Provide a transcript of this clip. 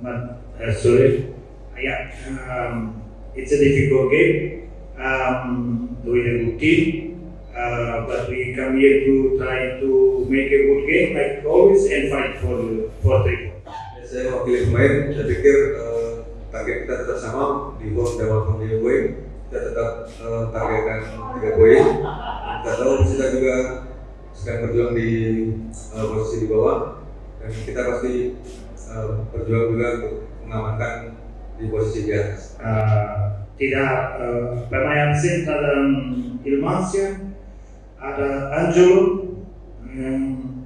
Selamat uh, sore. Yeah, um, it's a difficult game. Um, with a good team, uh, but we come here to try to make a good game like always and fight for for three. Ya, saya mewakili pemain, saya pikir eh, target kita tetap sama di home dan walaupun di away kita tetap eh, targetkan tiga poin. Kita tahu kita juga sedang berjuang di eh, posisi di bawah dan kita pasti eh, berjuang juga untuk mengamankan di posisi di atas. Uh, tidak uh, pemain asing dalam Ilmansya ada Angelo, um,